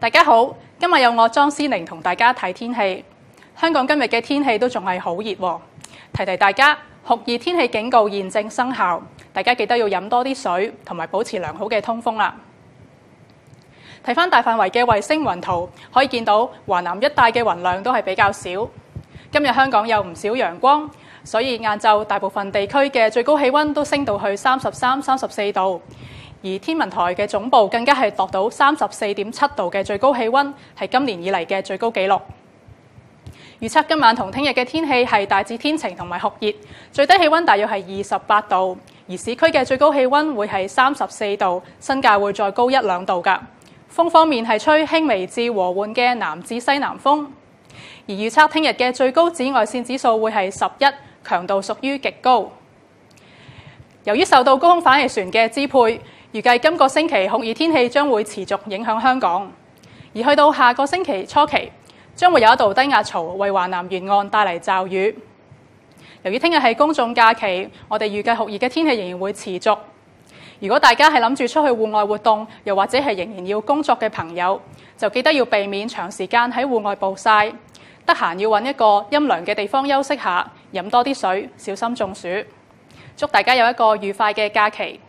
大家好，今日有我莊思寧同大家睇天氣。香港今日嘅天氣都仲係好熱喎，提提大家酷熱天氣警告現正生效，大家記得要飲多啲水，同埋保持良好嘅通風啦。睇翻大範圍嘅衛星雲圖，可以見到華南一帶嘅雲量都係比較少。今日香港有唔少陽光，所以晏晝大部分地區嘅最高氣温都升到去三十三、三十四度。而天文台嘅總部更加係度到三十四點七度嘅最高氣温，係今年以嚟嘅最高紀錄。預測今晚同聽日嘅天氣係大致天晴同埋酷熱，最低氣温大約係二十八度，而市區嘅最高氣温會係三十四度，新界會再高一兩度㗎。風方面係吹輕微至和緩嘅南至西南風，而預測聽日嘅最高紫外線指數會係十一，強度屬於極高。由於受到高空反氣旋嘅支配，預計今個星期酷熱天氣將會持續影響香港，而去到下個星期初期，將會有一道低壓槽為華南沿岸帶嚟驟雨。由於聽日係公眾假期，我哋預計酷熱嘅天氣仍然會持續。如果大家係諗住出去戶外活動，又或者係仍然要工作嘅朋友，就記得要避免長時間喺戶外暴曬。得閒要揾一個陰涼嘅地方休息下，飲多啲水，小心中暑。祝大家有一個愉快嘅假期。